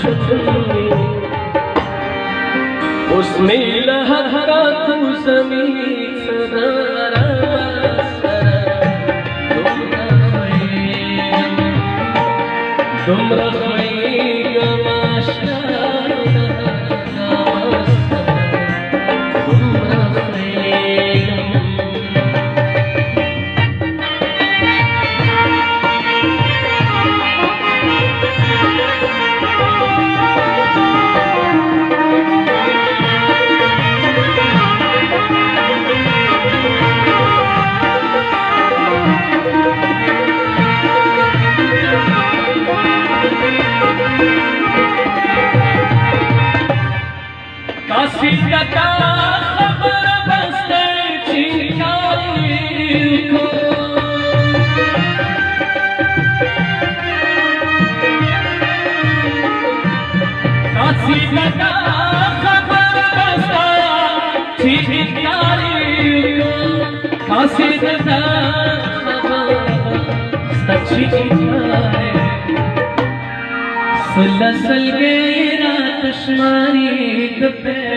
छत उसमें लहरा तू समी सदारा तुम रहा سچتا خبر بستي ڪا